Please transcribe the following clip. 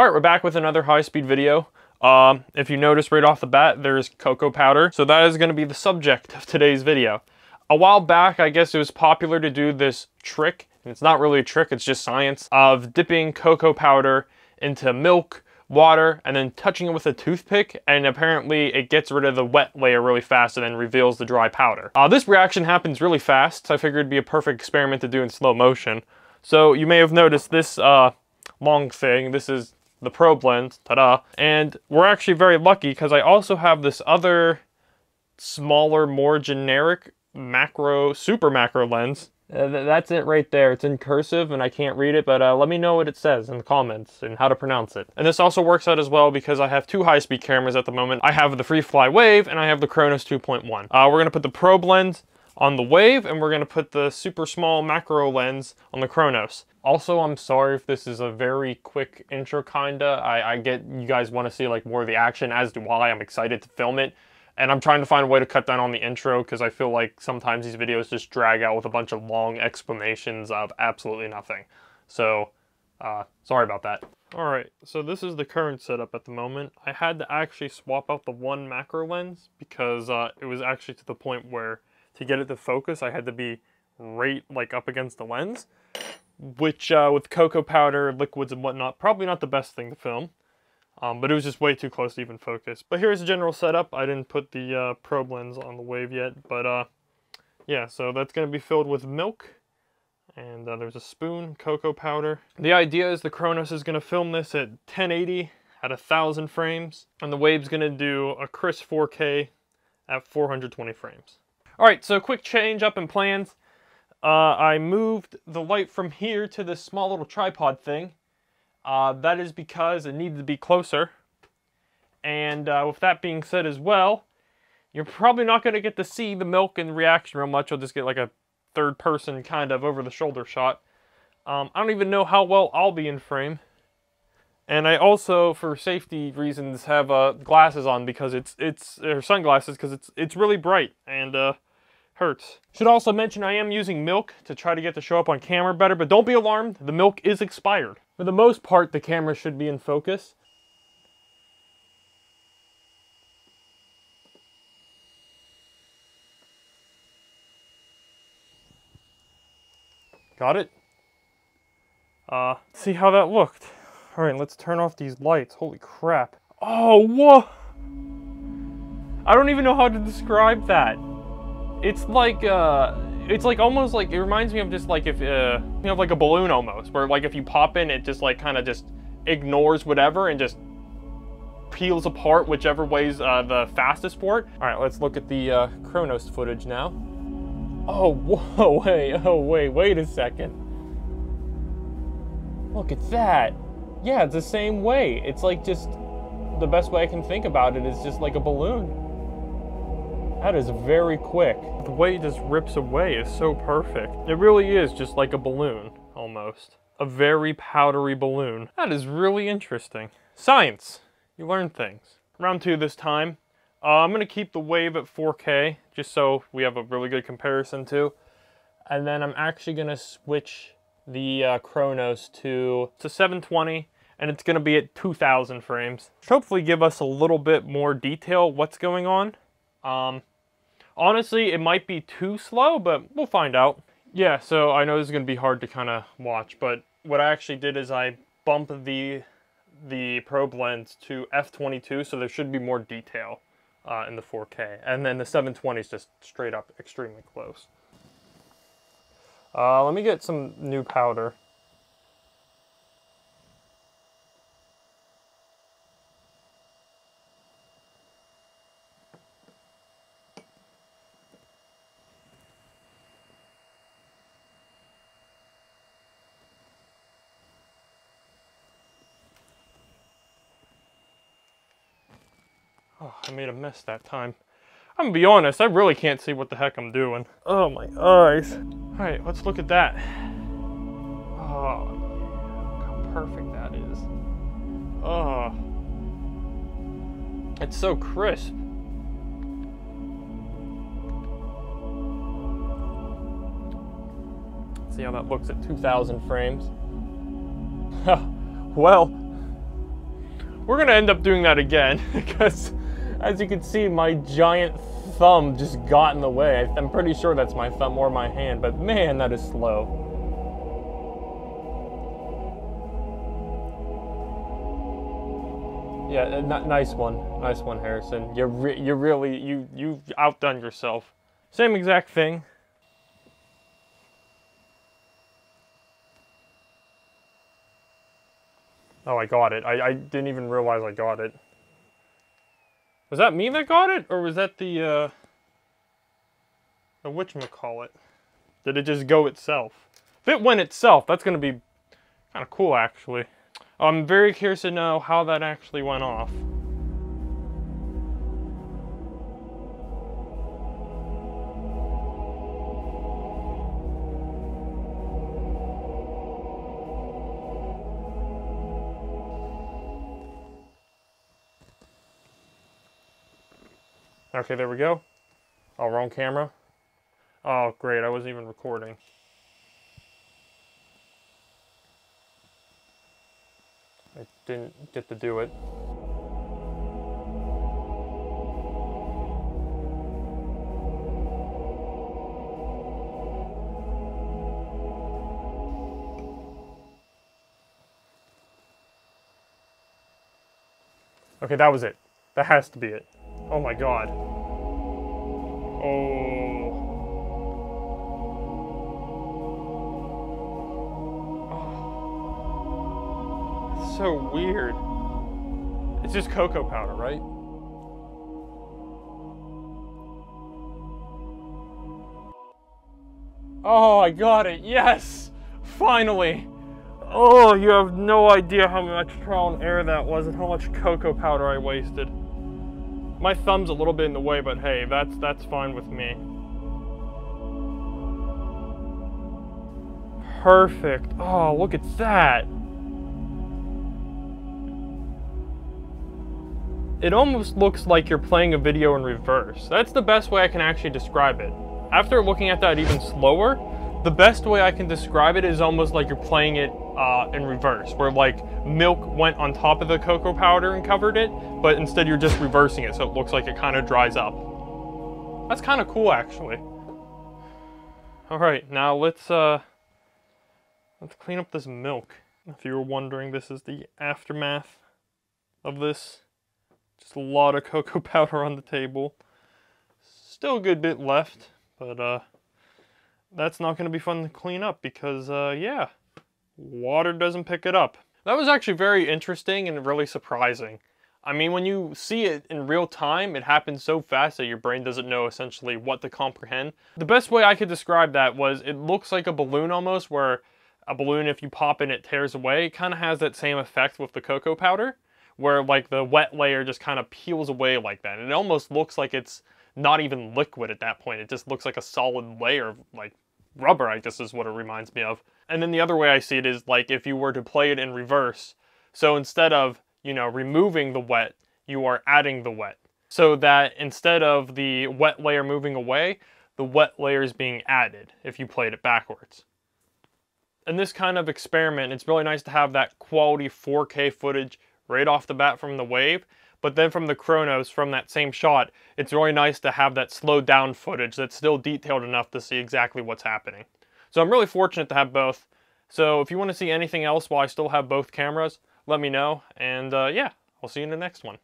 All right, we're back with another high-speed video. Um, if you notice right off the bat, there's cocoa powder. So that is gonna be the subject of today's video. A while back, I guess it was popular to do this trick, and it's not really a trick, it's just science, of dipping cocoa powder into milk, water, and then touching it with a toothpick, and apparently it gets rid of the wet layer really fast and then reveals the dry powder. Uh, this reaction happens really fast, so I figured it'd be a perfect experiment to do in slow motion. So you may have noticed this uh, long thing, this is the probe lens, ta-da. And we're actually very lucky because I also have this other smaller, more generic macro, super macro lens. Uh, th that's it right there. It's in cursive and I can't read it, but uh, let me know what it says in the comments and how to pronounce it. And this also works out as well because I have two high-speed cameras at the moment. I have the Freefly Wave and I have the Chronos 2.1. Uh, we're gonna put the probe lens on the Wave and we're gonna put the super small macro lens on the Chronos. Also, I'm sorry if this is a very quick intro kinda. I, I get you guys wanna see like more of the action as do I. I'm excited to film it. And I'm trying to find a way to cut down on the intro because I feel like sometimes these videos just drag out with a bunch of long explanations of absolutely nothing. So, uh, sorry about that. Alright, so this is the current setup at the moment. I had to actually swap out the one macro lens because uh, it was actually to the point where to get it to focus I had to be right like up against the lens. Which uh, with cocoa powder, liquids and whatnot, probably not the best thing to film. Um, but it was just way too close to even focus. But here's the general setup. I didn't put the uh, probe lens on the wave yet, but uh, yeah, so that's going to be filled with milk. And uh, there's a spoon, cocoa powder. The idea is the Chronos is going to film this at 1080 at 1000 frames. And the wave's going to do a crisp 4K at 420 frames. All right, so quick change up in plans. Uh, I moved the light from here to this small little tripod thing uh, that is because it needed to be closer. And uh, with that being said as well, you're probably not going to get to see the milk and reaction real much. You'll just get like a third person kind of over the shoulder shot. Um, I don't even know how well I'll be in frame. And I also, for safety reasons, have uh, glasses on because it's it's or sunglasses because it's it's really bright and uh, hurts. Should also mention I am using milk to try to get the show up on camera better, but don't be alarmed. The milk is expired. For the most part, the camera should be in focus. Got it? Uh, see how that looked. All right, let's turn off these lights. Holy crap. Oh, whoa! I don't even know how to describe that. It's like, uh, it's like almost like, it reminds me of just like if, uh, you know, like a balloon almost, where like if you pop in, it just like kind of just ignores whatever and just peels apart whichever way's uh, the fastest for it. All right, let's look at the uh, Chronos footage now. Oh, whoa, wait, oh, wait, wait a second. Look at that. Yeah, it's the same way. It's like just, the best way I can think about it is just like a balloon. That is very quick. The way it just rips away is so perfect. It really is just like a balloon, almost. A very powdery balloon. That is really interesting. Science. You learn things. Round two this time. Uh, I'm to keep the wave at 4K, just so we have a really good comparison too. And then I'm actually to switch the uh, Chronos to, to 720 and it's to be at 2000 frames. Which Hopefully give us a little bit more detail what's going on. Um, Honestly, it might be too slow, but we'll find out. Yeah, so I know this is to be hard to kind of watch, but what I actually did is I bumped the the probe lens to f22, so there should be more detail uh, in the 4K. And then the 720 is just straight up extremely close. Uh, let me get some new powder. Oh, I made a mess that time. I'm gonna be honest, I really can't see what the heck I'm doing. Oh, my eyes. All right, let's look at that. Oh, look how perfect that is. Oh. It's so crisp. See how that looks at 2,000 frames? well, We're gonna end up doing that again because as you can see, my giant thumb just got in the way. I'm pretty sure that's my thumb or my hand, but man, that is slow. Yeah, nice one, nice one, Harrison. You're re you really you you've outdone yourself. Same exact thing. Oh, I got it. I, I didn't even realize I got it. Was that me that got it? Or was that the, uh... The whatchamacallit? Did it just go itself? If it went itself, that's going to be kind of cool, actually. I'm very curious to know how that actually went off. Okay, there we go. Oh, wrong camera. Oh, great, I wasn't even recording. I didn't get to do it. Okay, that was it. That has to be it. Oh my god. Oh. oh. so weird. It's just cocoa powder, right? Oh, I got it. Yes! Finally! Oh, you have no idea how much trial and error that was and how much cocoa powder I wasted. My thumb's a little bit in the way, but hey, that's that's fine with me. Perfect. Oh, look at that. It almost looks like you're playing a video in reverse. That's the best way I can actually describe it. After looking at that even slower, the best way I can describe it is almost like you're playing it uh, in reverse, where like milk went on top of the cocoa powder and covered it, but instead you're just reversing it so it looks like it kind of dries up. That's kind of cool actually. All right, now let's uh, let's clean up this milk. If you were wondering, this is the aftermath of this. Just a lot of cocoa powder on the table. Still a good bit left, but uh, that's not going to be fun to clean up because, uh, yeah, water doesn't pick it up. That was actually very interesting and really surprising. I mean, when you see it in real time, it happens so fast that your brain doesn't know essentially what to comprehend. The best way I could describe that was it looks like a balloon almost, where a balloon, if you pop in, it tears away. It kind of has that same effect with the cocoa powder, where like the wet layer just kind of peels away like that. And it almost looks like it's not even liquid at that point. It just looks like a solid layer of like rubber, I guess is what it reminds me of. And then the other way I see it is like if you were to play it in reverse. So instead of, you know, removing the wet, you are adding the wet. So that instead of the wet layer moving away, the wet layer is being added if you played it backwards. In this kind of experiment, it's really nice to have that quality 4K footage right off the bat from the wave but then from the Chronos, from that same shot, it's really nice to have that slowed down footage that's still detailed enough to see exactly what's happening. So I'm really fortunate to have both. So if you want to see anything else while I still have both cameras, let me know. And uh, yeah, I'll see you in the next one.